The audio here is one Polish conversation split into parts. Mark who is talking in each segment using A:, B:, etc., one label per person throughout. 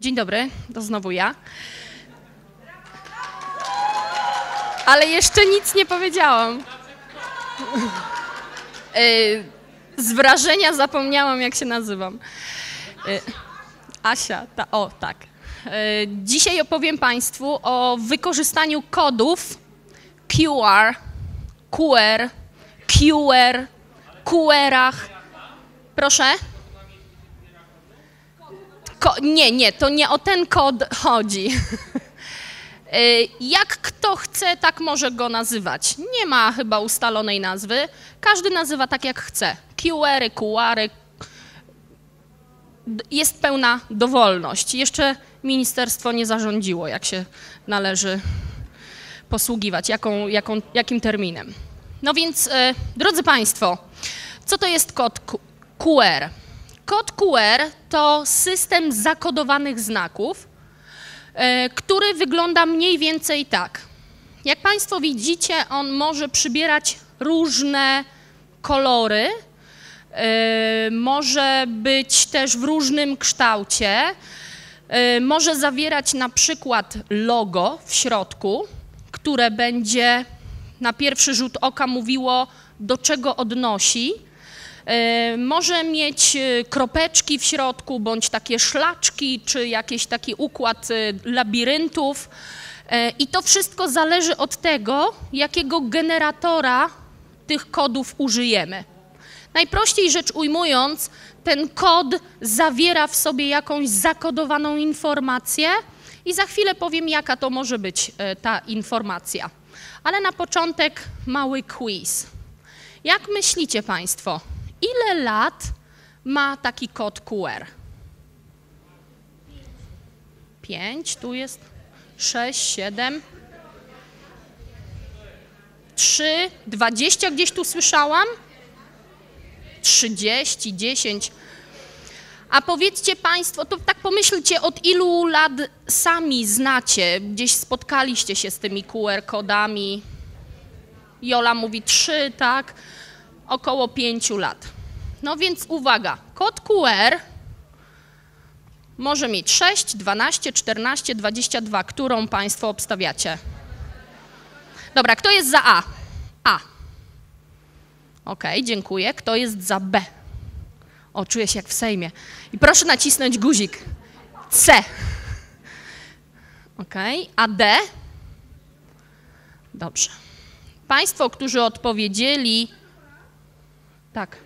A: Dzień dobry, to znowu ja. Ale jeszcze nic nie powiedziałam. Y, Z wrażenia zapomniałam, jak się nazywam. Y, Asia, ta, o tak. Y, Dzisiaj opowiem Państwu o wykorzystaniu kodów QR, QR, QR, QR-ach. Proszę? Ko- nie, nie, to nie o ten kod chodzi. Y, Jak kto chce, tak może go nazywać. Nie ma chyba ustalonej nazwy. Każdy nazywa tak, jak chce. QR-y. D- Jest pełna dowolność. Jeszcze ministerstwo nie zarządziło, jak się należy posługiwać, jaką, jaką, jakim terminem. No więc, e, drodzy Państwo, co to jest kod QR? Kod QR to system zakodowanych znaków, e, który wygląda mniej więcej tak. Jak Państwo widzicie, on może przybierać różne kolory, e, może być też w różnym kształcie, e, może zawierać na przykład logo w środku, które będzie na pierwszy rzut oka mówiło, do czego odnosi. E, Może mieć e, kropeczki w środku, bądź takie szlaczki, czy jakiś taki układ e, labiryntów. I to wszystko zależy od tego, jakiego generatora tych kodów użyjemy. Najprościej rzecz ujmując, ten kod zawiera w sobie jakąś zakodowaną informację i za chwilę powiem, jaka to może być ta informacja. Ale na początek mały quiz. Jak myślicie Państwo, ile lat ma taki kod QR? 5, tu jest 6, 7, 3, 20 gdzieś tu słyszałam? 30, 10. A powiedzcie Państwo, to tak pomyślcie, od ilu lat sami znacie, gdzieś spotkaliście się z tymi QR-kodami? Jola mówi 3, tak? Około 5 lat. No więc uwaga, kod QR może mieć 6, 12, 14, 22. Którą Państwo obstawiacie? Dobra, kto jest za A? A. Okej, dziękuję. Kto jest za B? O, czuję się jak w Sejmie. I proszę nacisnąć guzik. C. Okej, a D? Dobrze. Państwo, którzy odpowiedzieli. Tak.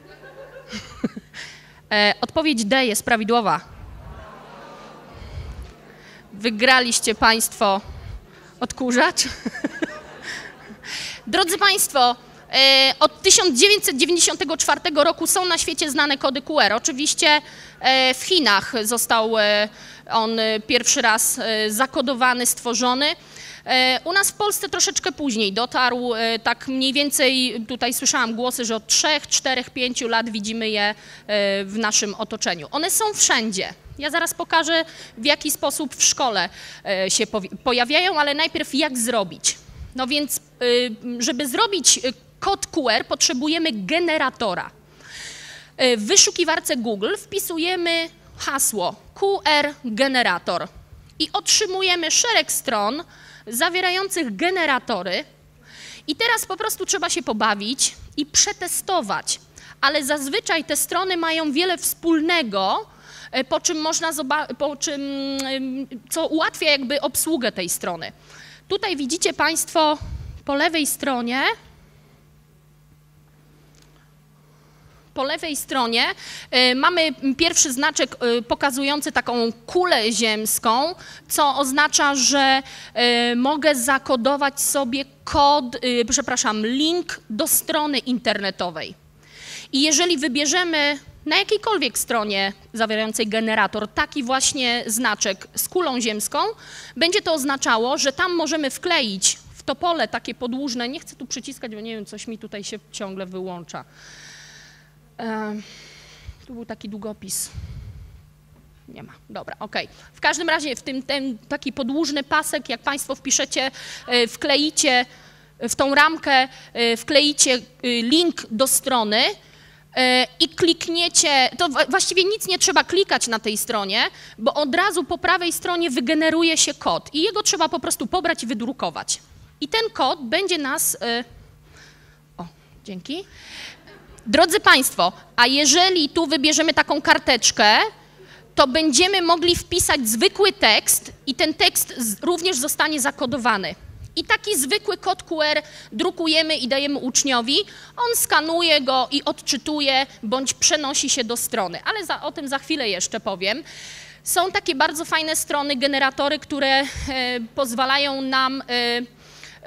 A: E, odpowiedź D jest prawidłowa. Wygraliście Państwo odkurzacz. Drodzy Państwo, e, od 1994 roku są na świecie znane kody QR. Oczywiście e, w Chinach został on pierwszy raz zakodowany, stworzony. E, U nas w Polsce troszeczkę później dotarł, e, tak mniej więcej tutaj słyszałam głosy, że od 3, 4, 5 lat widzimy je e, w naszym otoczeniu. One są wszędzie. Ja zaraz pokażę, w jaki sposób w szkole się pojawiają, ale najpierw jak zrobić. No więc, żeby zrobić kod QR, potrzebujemy generatora. W wyszukiwarce Google wpisujemy hasło QR generator i otrzymujemy szereg stron zawierających generatory. I teraz po prostu trzeba się pobawić i przetestować. Ale zazwyczaj te strony mają wiele wspólnego, e, po czym można zoba- po czym, ym, co ułatwia jakby obsługę tej strony. Tutaj widzicie Państwo po lewej stronie po lewej stronie y, mamy pierwszy znaczek y, pokazujący taką kulę ziemską, co oznacza, że y, mogę zakodować sobie kod, przepraszam, link do strony internetowej. I jeżeli wybierzemy na jakiejkolwiek stronie zawierającej generator taki właśnie znaczek z kulą ziemską, będzie to oznaczało, że tam możemy wkleić w to pole takie podłużne, nie chcę tu przyciskać, bo nie wiem, coś mi tutaj się ciągle wyłącza. Em, Tu był taki długopis. Nie ma. Dobra, okej. W każdym razie w tym ten taki podłużny pasek, jak Państwo wpiszecie, e, wkleicie w tą ramkę, e, wkleicie e, link do strony, e, i klikniecie, to właściwie nic nie trzeba klikać na tej stronie, bo od razu po prawej stronie wygeneruje się kod i jego trzeba po prostu pobrać i wydrukować. I ten kod będzie nas. E, o, dzięki. Drodzy Państwo, a jeżeli tu wybierzemy taką karteczkę, to będziemy mogli wpisać zwykły tekst i ten tekst również zostanie zakodowany. I taki zwykły kod QR drukujemy i dajemy uczniowi. On skanuje go i odczytuje bądź przenosi się do strony. Ale za, o tym za chwilę jeszcze powiem. Są takie bardzo fajne strony, generatory, które e, pozwalają nam. E,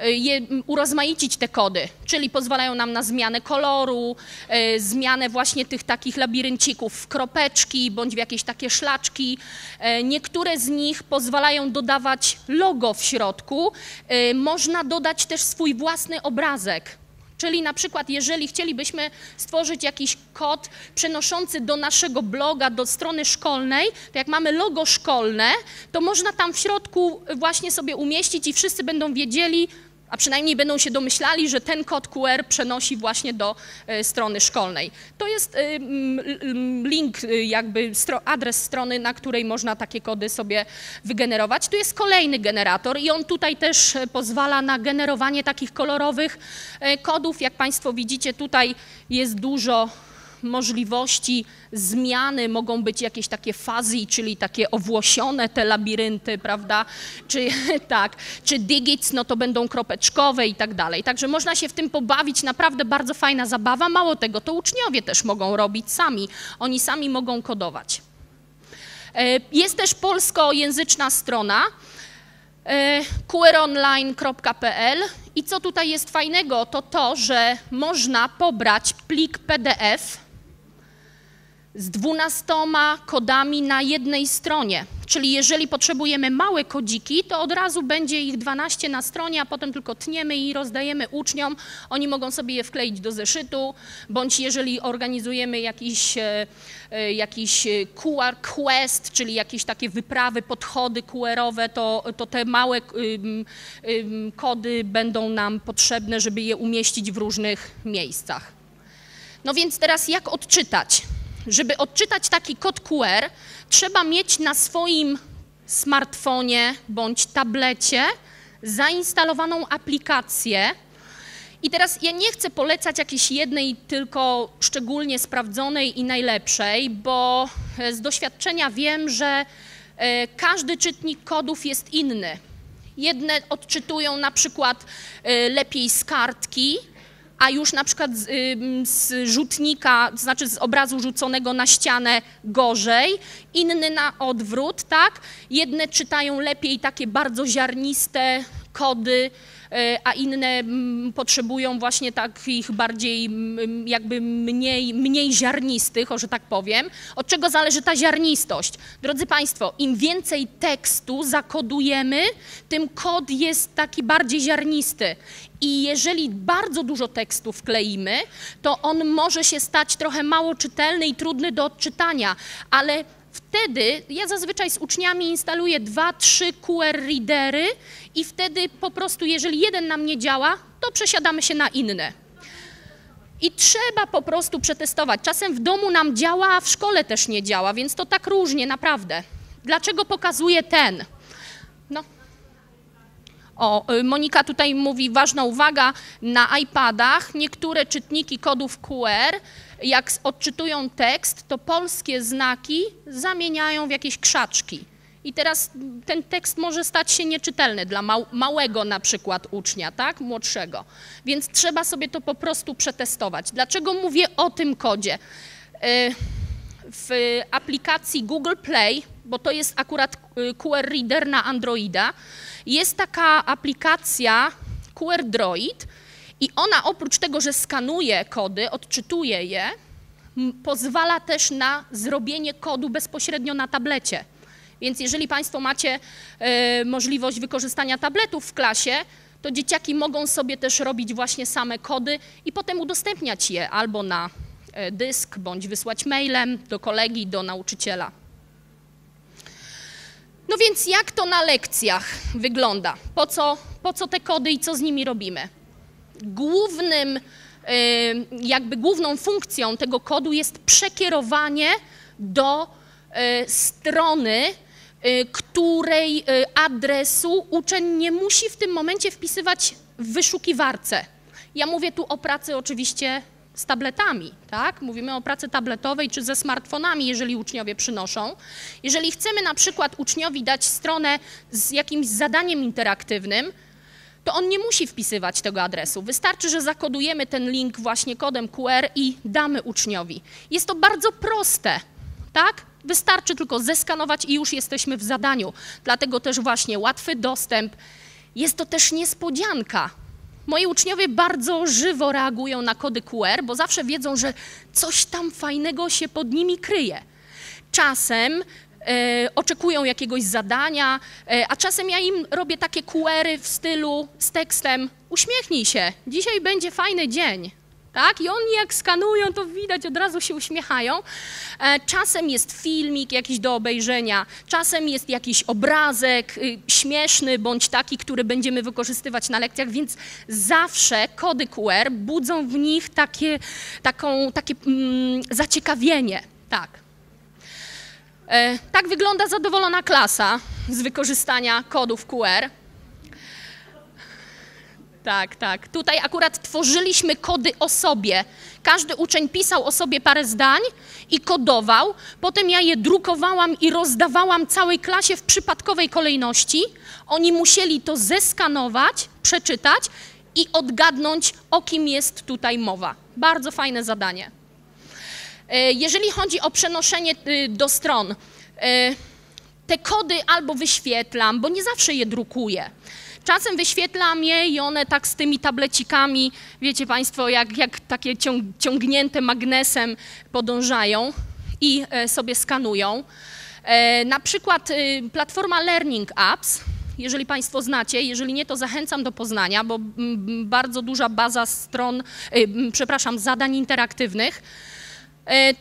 A: je, urozmaicić te kody, czyli pozwalają nam na zmianę koloru, e, zmianę właśnie tych takich labiryncików w kropeczki bądź w jakieś takie szlaczki. E, niektóre z nich pozwalają dodawać logo w środku. Można dodać też swój własny obrazek. Czyli na przykład, jeżeli chcielibyśmy stworzyć jakiś kod przenoszący do naszego bloga, do strony szkolnej, to jak mamy logo szkolne, to można tam w środku właśnie sobie umieścić i wszyscy będą wiedzieli, a przynajmniej będą się domyślali, że ten kod QR przenosi właśnie do e, strony szkolnej. To jest e, link, e, jakby adres strony, na której można takie kody sobie wygenerować. Tu jest kolejny generator i on tutaj też pozwala na generowanie takich kolorowych kodów. Jak Państwo widzicie, tutaj jest dużo możliwości zmiany mogą być jakieś takie fazy, czyli takie owłosione te labirynty, prawda? Czy tak, czy digits, no to będą kropeczkowe i tak dalej. Także można się w tym pobawić, naprawdę bardzo fajna zabawa. Mało tego, to uczniowie też mogą robić sami. Oni sami mogą kodować. E, jest też polskojęzyczna strona e, qronline.pl i co tutaj jest fajnego, to to, że można pobrać plik PDF z dwunastoma kodami na jednej stronie. Czyli jeżeli potrzebujemy małe kodziki, to od razu będzie ich 12 na stronie, a potem tylko tniemy i rozdajemy uczniom. Oni mogą sobie je wkleić do zeszytu, bądź jeżeli organizujemy jakiś, e, e, jakiś QR quest, czyli jakieś takie wyprawy, podchody QR-owe, to, to te małe kody będą nam potrzebne, żeby je umieścić w różnych miejscach. No więc teraz jak odczytać? Żeby odczytać taki kod QR, trzeba mieć na swoim smartfonie bądź tablecie zainstalowaną aplikację. I teraz ja nie chcę polecać jakiejś jednej, tylko szczególnie sprawdzonej i najlepszej, bo z doświadczenia wiem, że e, każdy czytnik kodów jest inny. Jedne odczytują na przykład e, lepiej z kartki, a już na przykład z, z, rzutnika, to znaczy z obrazu rzuconego na ścianę gorzej, inny na odwrót, tak? Jedne czytają lepiej takie bardzo ziarniste kody, a inne mm, potrzebują właśnie takich bardziej mm, jakby mniej, mniej ziarnistych, o że tak powiem. Od czego zależy ta ziarnistość? Drodzy Państwo, im więcej tekstu zakodujemy, tym kod jest taki bardziej ziarnisty. I jeżeli bardzo dużo tekstu wkleimy, to on może się stać trochę mało czytelny i trudny do odczytania, ale wtedy ja zazwyczaj z uczniami instaluję dwa, trzy QR readery i wtedy po prostu, jeżeli jeden nam nie działa, to przesiadamy się na inne. I trzeba po prostu przetestować. Czasem w domu nam działa, a w szkole też nie działa, więc to tak różnie, naprawdę. Dlaczego pokazuję ten? No. O, y, Monika tutaj mówi, ważna uwaga, na iPadach niektóre czytniki kodów QR jak odczytują tekst, to polskie znaki zamieniają w jakieś krzaczki. I teraz ten tekst może stać się nieczytelny dla małego na przykład ucznia, tak, młodszego. Więc trzeba sobie to po prostu przetestować. Dlaczego mówię o tym kodzie? Y, w aplikacji Google Play, bo to jest akurat y, QR Reader na Androida, jest taka aplikacja QR Droid, i ona oprócz tego, że skanuje kody, odczytuje je, pozwala też na zrobienie kodu bezpośrednio na tablecie. Więc jeżeli Państwo macie y, możliwość wykorzystania tabletów w klasie, to dzieciaki mogą sobie też robić właśnie same kody i potem udostępniać je albo na y, dysk, bądź wysłać mailem do kolegi, do nauczyciela. No więc jak to na lekcjach wygląda? Po co, po co te kody i co z nimi robimy? Głównym jakby główną funkcją tego kodu jest przekierowanie do strony, której adresu uczeń nie musi w tym momencie wpisywać w wyszukiwarce. Ja mówię tu o pracy oczywiście z tabletami, tak? Mówimy o pracy tabletowej czy ze smartfonami, jeżeli uczniowie przynoszą. Jeżeli chcemy na przykład uczniowi dać stronę z jakimś zadaniem interaktywnym, to on nie musi wpisywać tego adresu. Wystarczy, że zakodujemy ten link właśnie kodem QR i damy uczniowi. Jest to bardzo proste, tak? Wystarczy tylko zeskanować i już jesteśmy w zadaniu. Dlatego też właśnie łatwy dostęp. Jest to też niespodzianka, Moi uczniowie bardzo żywo reagują na kody QR, bo zawsze wiedzą, że coś tam fajnego się pod nimi kryje. Czasem oczekują jakiegoś zadania, e, a czasem ja im robię takie QR-y w stylu z tekstem: uśmiechnij się, dzisiaj będzie fajny dzień tak? I oni jak skanują, to widać, od razu się uśmiechają. E, czasem jest filmik jakiś do obejrzenia, czasem jest jakiś obrazek y, śmieszny bądź taki, który będziemy wykorzystywać na lekcjach, więc zawsze kody QR budzą w nich takie, taką, takie mm, zaciekawienie. Tak. E, tak wygląda zadowolona klasa z wykorzystania kodów QR. Tak, tak. Tutaj akurat tworzyliśmy kody o sobie. Każdy uczeń pisał o sobie parę zdań i kodował. Potem ja je drukowałam i rozdawałam całej klasie w przypadkowej kolejności. Oni musieli to zeskanować, przeczytać i odgadnąć, o kim jest tutaj mowa. Bardzo fajne zadanie. E, jeżeli chodzi o przenoszenie y, do stron, e, te kody albo wyświetlam, bo nie zawsze je drukuję. Czasem wyświetlam je i one tak z tymi tablecikami, wiecie Państwo, jak, jak takie ciąg, ciągnięte magnesem podążają i e, sobie skanują. Na przykład e, platforma Learning Apps, jeżeli Państwo znacie, jeżeli nie, to zachęcam do poznania, bo bardzo duża baza stron, przepraszam, zadań interaktywnych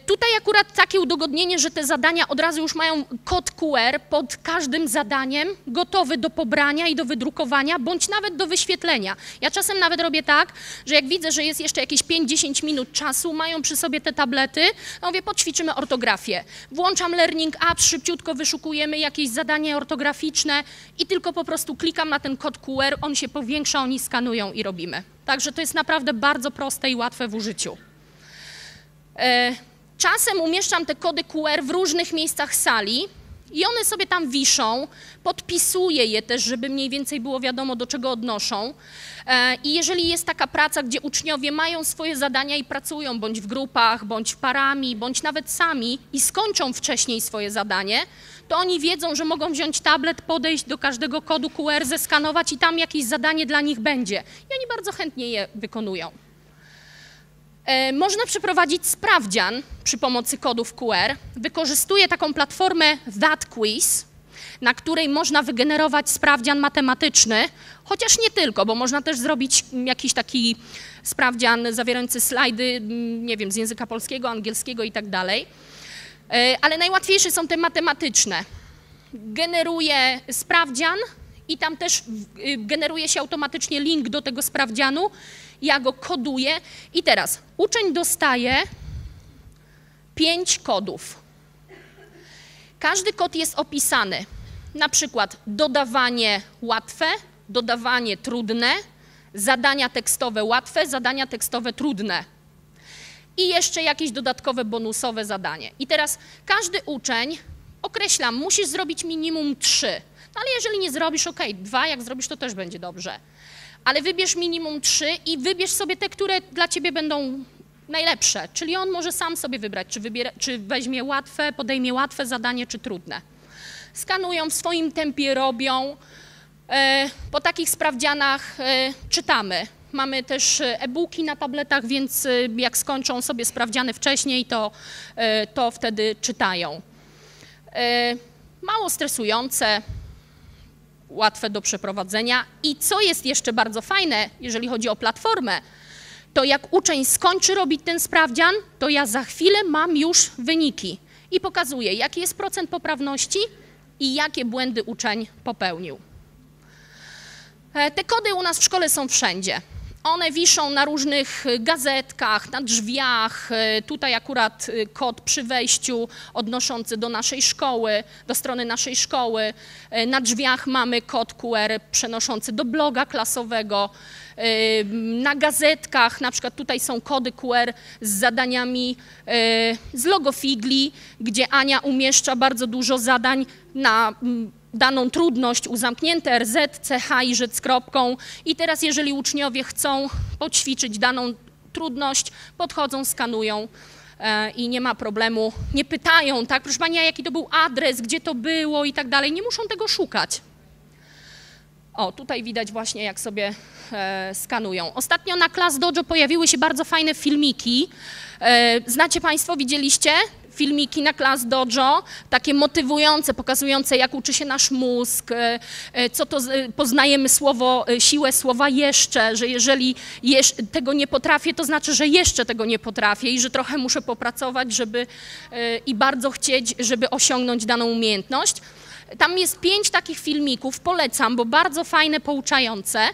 A: tutaj akurat takie udogodnienie, że te zadania od razu już mają kod QR pod każdym zadaniem, gotowy do pobrania i do wydrukowania, bądź nawet do wyświetlenia. Ja czasem nawet robię tak, że jak widzę, że jest jeszcze jakieś 5-10 minut czasu, mają przy sobie te tablety, no mówię, poćwiczymy ortografię. Włączam Learning Apps, szybciutko wyszukujemy jakieś zadanie ortograficzne i tylko po prostu klikam na ten kod QR, on się powiększa, oni skanują i robimy. Także to jest naprawdę bardzo proste i łatwe w użyciu. E, czasem umieszczam te kody QR w różnych miejscach sali i one sobie tam wiszą, podpisuję je też, żeby mniej więcej było wiadomo, do czego odnoszą. E, I jeżeli jest taka praca, gdzie uczniowie mają swoje zadania i pracują bądź w grupach, bądź parami, bądź nawet sami i skończą wcześniej swoje zadanie, to oni wiedzą, że mogą wziąć tablet, podejść do każdego kodu QR, zeskanować i tam jakieś zadanie dla nich będzie. I oni bardzo chętnie je wykonują. E, można przeprowadzić sprawdzian przy pomocy kodów QR. Wykorzystuję taką platformę That Quiz, na której można wygenerować sprawdzian matematyczny, chociaż nie tylko, bo można też zrobić jakiś taki sprawdzian zawierający slajdy, nie wiem, z języka polskiego, angielskiego i tak dalej. E, ale najłatwiejsze są te matematyczne. Generuję sprawdzian i tam też y, generuje się automatycznie link do tego sprawdzianu ja go koduję i teraz uczeń dostaje pięć kodów. Każdy kod jest opisany, na przykład dodawanie łatwe, dodawanie trudne, zadania tekstowe łatwe, zadania tekstowe trudne i jeszcze jakieś dodatkowe bonusowe zadanie. I teraz każdy uczeń, określam, musisz zrobić minimum trzy. No ale jeżeli nie zrobisz, ok, dwa, jak zrobisz, to też będzie dobrze ale wybierz minimum trzy i wybierz sobie te, które dla ciebie będą najlepsze. Czyli on może sam sobie wybrać, czy, wybiera, czy weźmie łatwe, podejmie łatwe zadanie, czy trudne. Skanują, w swoim tempie robią. E, po takich sprawdzianach e, czytamy. Mamy też e-booki na tabletach, więc e, jak skończą sobie sprawdziany wcześniej, to, to wtedy czytają. Mało stresujące, łatwe do przeprowadzenia. I co jest jeszcze bardzo fajne, jeżeli chodzi o platformę, to jak uczeń skończy robić ten sprawdzian, to ja za chwilę mam już wyniki i pokazuję, jaki jest procent poprawności i jakie błędy uczeń popełnił. E, te kody u nas w szkole są wszędzie. One wiszą na różnych gazetkach, na drzwiach. Tutaj akurat kod przy wejściu odnoszący do naszej szkoły, do strony naszej szkoły. Na drzwiach mamy kod QR przenoszący do bloga klasowego. Na gazetkach, na przykład tutaj są kody QR z zadaniami z logofigli, gdzie Ania umieszcza bardzo dużo zadań na daną trudność u zamknięte RZ, CH i rzec z kropką. I teraz jeżeli uczniowie chcą poćwiczyć daną trudność, podchodzą, skanują e, i nie ma problemu. Nie pytają, tak, proszę Pani, jaki to był adres, gdzie to było i tak dalej. Nie muszą tego szukać. O, tutaj widać właśnie, jak sobie e, skanują. Ostatnio na Class Dojo pojawiły się bardzo fajne filmiki. E, znacie Państwo, widzieliście? Filmiki na Class Dojo, takie motywujące, pokazujące jak uczy się nasz mózg, e, e, co to poznajemy słowo, e, siłę słowa jeszcze, że jeżeli tego nie potrafię, to znaczy, że jeszcze tego nie potrafię i że trochę muszę popracować, żeby i bardzo chcieć, żeby osiągnąć daną umiejętność. Tam jest pięć takich filmików, polecam, bo bardzo fajne, pouczające.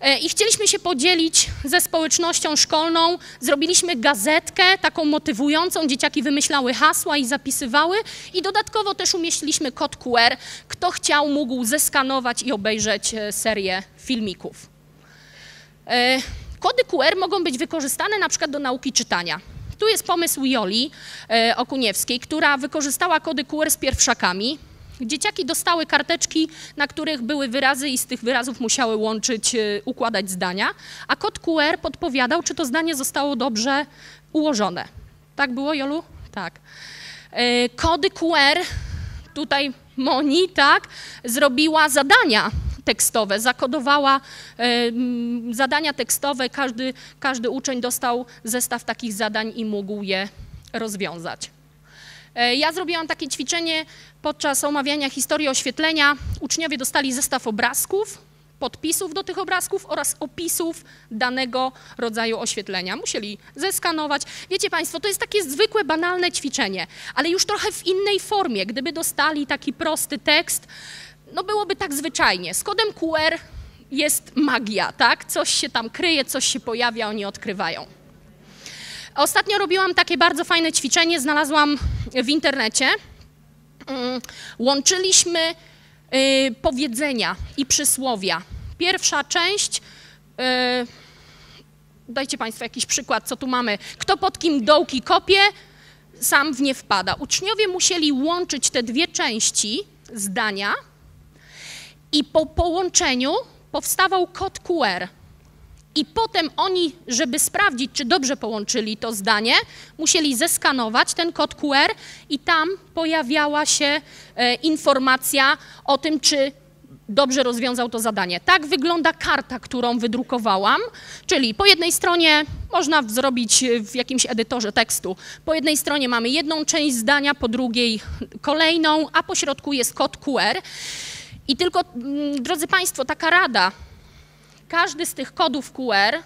A: E, I chcieliśmy się podzielić ze społecznością szkolną. Zrobiliśmy gazetkę taką motywującą. Dzieciaki wymyślały hasła i zapisywały. I dodatkowo też umieściliśmy kod QR. Kto chciał, mógł zeskanować i obejrzeć e, serię filmików. E, kody QR mogą być wykorzystane na przykład do nauki czytania. Tu jest pomysł Joli Okuniewskiej, która wykorzystała kody QR z pierwszakami. Dzieciaki dostały karteczki, na których były wyrazy i z tych wyrazów musiały łączyć, e, układać zdania, a kod QR podpowiadał, czy to zdanie zostało dobrze ułożone. Tak było, Jolu? Tak. E, kody QR, tutaj Moni, tak, zrobiła zadania tekstowe, zakodowała e, zadania tekstowe, każdy, każdy uczeń dostał zestaw takich zadań i mógł je rozwiązać. E, ja zrobiłam takie ćwiczenie podczas omawiania historii oświetlenia. Uczniowie dostali zestaw obrazków, podpisów do tych obrazków oraz opisów danego rodzaju oświetlenia. Musieli zeskanować. Wiecie Państwo, to jest takie zwykłe, banalne ćwiczenie, ale już trochę w innej formie. Gdyby dostali taki prosty tekst, no byłoby tak zwyczajnie. Z kodem QR jest magia, tak? Coś się tam kryje, coś się pojawia, oni odkrywają. Ostatnio robiłam takie bardzo fajne ćwiczenie, znalazłam w internecie. Mm, łączyliśmy y, powiedzenia i przysłowia. Pierwsza część, y, dajcie Państwo jakiś przykład, co tu mamy. Kto pod kim dołki kopie, sam w nie wpada. Uczniowie musieli łączyć te dwie części zdania i po połączeniu powstawał kod QR. I potem oni, żeby sprawdzić, czy dobrze połączyli to zdanie, musieli zeskanować ten kod QR i tam pojawiała się e, informacja o tym, czy dobrze rozwiązał to zadanie. Tak wygląda karta, którą wydrukowałam, czyli po jednej stronie można zrobić w jakimś edytorze tekstu. Po jednej stronie mamy jedną część zdania, po drugiej kolejną, a po środku jest kod QR. I tylko, mm, drodzy Państwo, taka rada, każdy z tych kodów QR,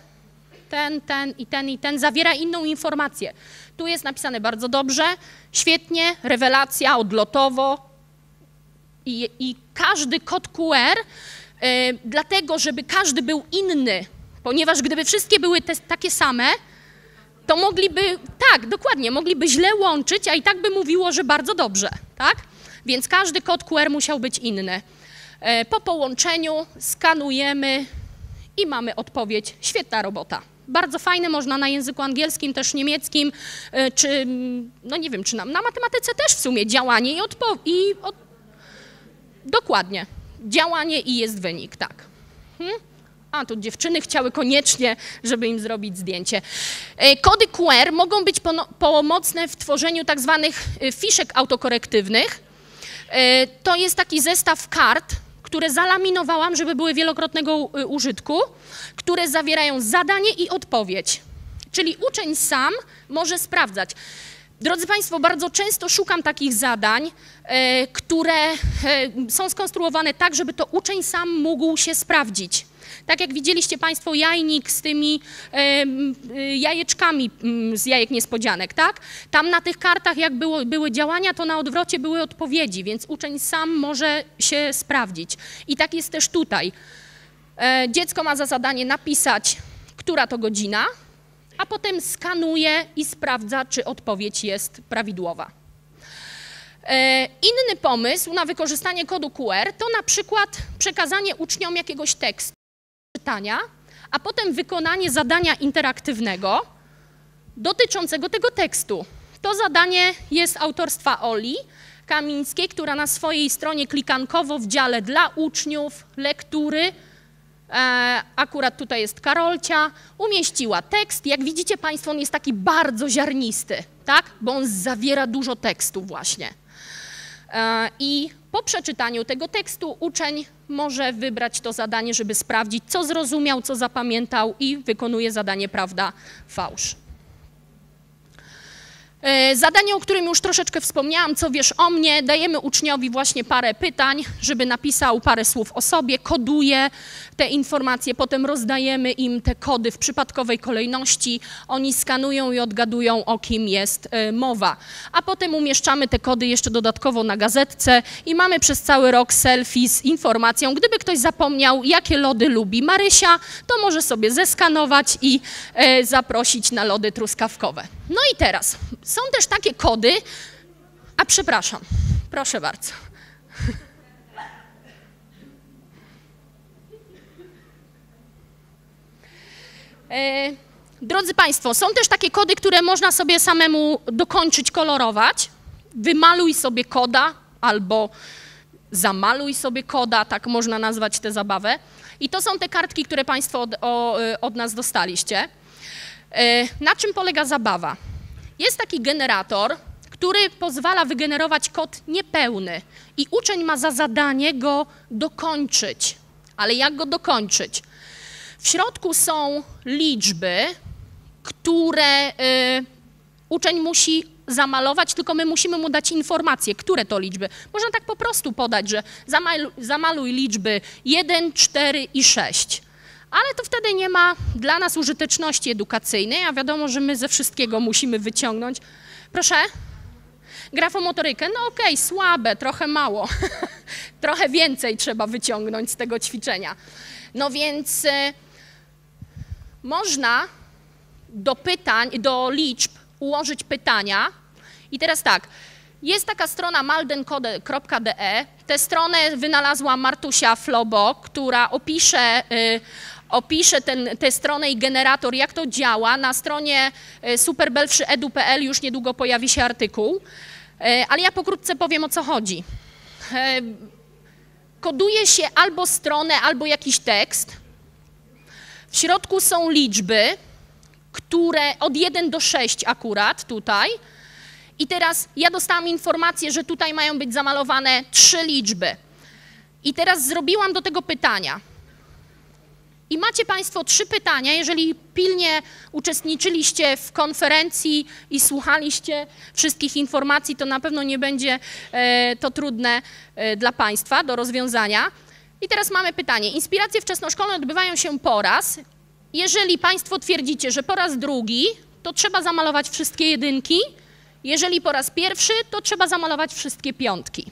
A: ten, ten i ten i ten, zawiera inną informację. Tu jest napisane bardzo dobrze, świetnie, rewelacja, odlotowo i, i każdy kod QR, y, dlatego żeby każdy był inny, ponieważ gdyby wszystkie były te, takie same, to mogliby, tak, dokładnie, mogliby źle łączyć, a i tak by mówiło, że bardzo dobrze, tak? Więc każdy kod QR musiał być inny. E, po połączeniu skanujemy i mamy odpowiedź, świetna robota. Bardzo fajne, można na języku angielskim, też niemieckim, e, czy, no nie wiem, czy na, na matematyce też w sumie działanie i, odpo i od... dokładnie, działanie i jest wynik, tak. Hmm? A, tu dziewczyny chciały koniecznie, żeby im zrobić zdjęcie. E, kody QR mogą być pomocne w tworzeniu tak zwanych e, fiszek autokorektywnych. To jest taki zestaw kart, które zalaminowałam, żeby były wielokrotnego y, użytku, które zawierają zadanie i odpowiedź. Czyli uczeń sam może sprawdzać. Drodzy Państwo, bardzo często szukam takich zadań, e, które e, są skonstruowane tak, żeby to uczeń sam mógł się sprawdzić. Tak jak widzieliście Państwo jajnik z tymi e, jajeczkami z jajek niespodzianek, tak? Tam na tych kartach jak było, były działania, to na odwrocie były odpowiedzi, więc uczeń sam może się sprawdzić. I tak jest też tutaj. E, dziecko ma za zadanie napisać która to godzina, a potem skanuje i sprawdza, czy odpowiedź jest prawidłowa. E, inny pomysł na wykorzystanie kodu QR to na przykład przekazanie uczniom jakiegoś tekstu, czytania, a potem wykonanie zadania interaktywnego dotyczącego tego tekstu. To zadanie jest autorstwa Oli Kamińskiej, która na swojej stronie klikankowo w dziale dla uczniów lektury E, akurat tutaj jest Karolcia, umieściła tekst. Jak widzicie Państwo, on jest taki bardzo ziarnisty, tak? Bo on zawiera dużo tekstu właśnie. E, I po przeczytaniu tego tekstu uczeń może wybrać to zadanie, żeby sprawdzić, co zrozumiał, co zapamiętał i wykonuje zadanie prawda, fałsz. E, zadanie, o którym już troszeczkę wspomniałam, co wiesz o mnie, dajemy uczniowi właśnie parę pytań, żeby napisał parę słów o sobie, koduje te informacje, potem rozdajemy im te kody w przypadkowej kolejności, oni skanują i odgadują, o kim jest e, mowa. A potem umieszczamy te kody jeszcze dodatkowo na gazetce i mamy przez cały rok selfie z informacją, gdyby ktoś zapomniał, jakie lody lubi Marysia, to może sobie zeskanować i e, zaprosić na lody truskawkowe. No i teraz są też takie kody, a przepraszam, proszę bardzo. E, drodzy Państwo, są też takie kody, które można sobie samemu dokończyć, kolorować. Wymaluj sobie koda albo zamaluj sobie koda, tak można nazwać tę zabawę. I to są te kartki, które Państwo od, o, od nas dostaliście. E, na czym polega zabawa? Jest taki generator, który pozwala wygenerować kod niepełny i uczeń ma za zadanie go dokończyć. Ale jak go dokończyć? W środku są liczby, które y, uczeń musi zamalować, tylko my musimy mu dać informacje, które to liczby. Można tak po prostu podać, że zamaluj, zamaluj liczby 1, 4 i 6 ale to wtedy nie ma dla nas użyteczności edukacyjnej, a wiadomo, że my ze wszystkiego musimy wyciągnąć. Proszę? Grafomotorykę? No okej, okay, słabe, trochę mało. trochę więcej trzeba wyciągnąć z tego ćwiczenia. No więc y, można do pytań, do liczb ułożyć pytania. I teraz tak, jest taka strona maldencode.de. Tę stronę wynalazła Martusia Flobo, która opisze y, opiszę ten, tę stronę i generator, jak to działa. Na stronie e, superbelwszyedu.pl już niedługo pojawi się artykuł, e, ale ja pokrótce powiem o co chodzi. E, koduje się albo stronę, albo jakiś tekst. W środku są liczby, które od 1 do 6 akurat tutaj. I teraz ja dostałam informację, że tutaj mają być zamalowane trzy liczby. I teraz zrobiłam do tego pytania. I macie Państwo trzy pytania. Jeżeli pilnie uczestniczyliście w konferencji i słuchaliście wszystkich informacji, to na pewno nie będzie e, to trudne e, dla Państwa do rozwiązania. I teraz mamy pytanie. Inspiracje wczesnoszkolne odbywają się po raz. Jeżeli Państwo twierdzicie, że po raz drugi, to trzeba zamalować wszystkie jedynki. Jeżeli po raz pierwszy, to trzeba zamalować wszystkie piątki.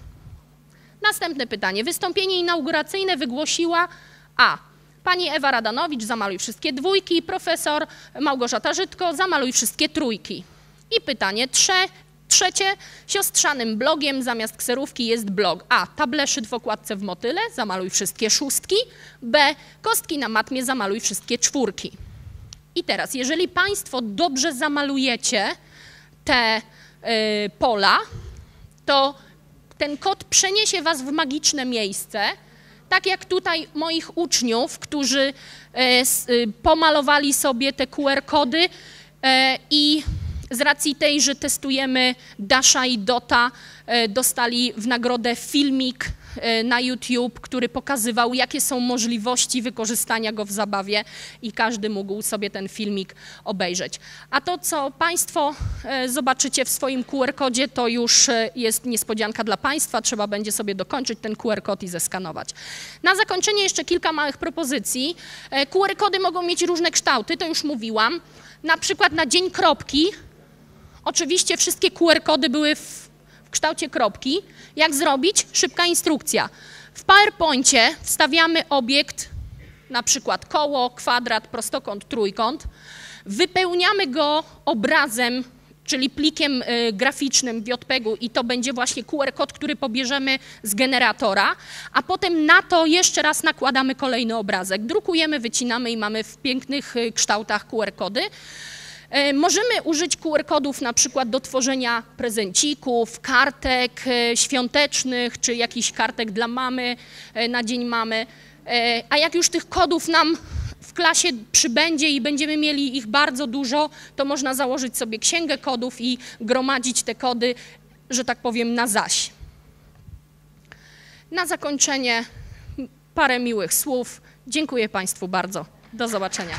A: Następne pytanie. Wystąpienie inauguracyjne wygłosiła A. Pani Ewa Radanowicz, zamaluj wszystkie dwójki. Profesor Małgorzata Żydko, zamaluj wszystkie trójki. I pytanie trze, trzecie. Siostrzanym blogiem zamiast kserówki jest blog A. Tableszyt w okładce w motyle, zamaluj wszystkie szóstki. B. Kostki na matmie, zamaluj wszystkie czwórki. I teraz, jeżeli Państwo dobrze zamalujecie te pola, to ten kod przeniesie Was w magiczne miejsce, tak jak tutaj moich uczniów, którzy e, y, pomalowali sobie te QR-kody i z racji tej, że testujemy Dasha i Dota, e, dostali w nagrodę filmik E, na YouTube, który pokazywał, jakie są możliwości wykorzystania go w zabawie i każdy mógł sobie ten filmik obejrzeć. A to, co Państwo e, zobaczycie w swoim QR-kodzie, to już jest niespodzianka dla Państwa. Trzeba będzie sobie dokończyć ten QR-kod i zeskanować. Na zakończenie jeszcze kilka małych propozycji. QR-kody mogą mieć różne kształty, to już mówiłam. Na przykład na dzień kropki, oczywiście wszystkie QR-kody były w w kształcie kropki. Jak zrobić? Szybka instrukcja. W PowerPoincie wstawiamy obiekt na przykład koło, kwadrat, prostokąt, trójkąt. Wypełniamy go obrazem, czyli plikiem y, graficznym w JPEG-u i to będzie właśnie QR kod, który pobierzemy z generatora, a potem na to jeszcze raz nakładamy kolejny obrazek. Drukujemy, wycinamy i mamy w pięknych y, kształtach QR kody. E, Możemy użyć QR kodów na przykład do tworzenia prezencików, kartek e, świątecznych, czy jakichś kartek dla mamy e, na Dzień Mamy. E, A jak już tych kodów nam w klasie przybędzie i będziemy mieli ich bardzo dużo, to można założyć sobie księgę kodów i gromadzić te kody, że tak powiem, na zaś. Na zakończenie parę miłych słów. Dziękuję Państwu bardzo. Do zobaczenia.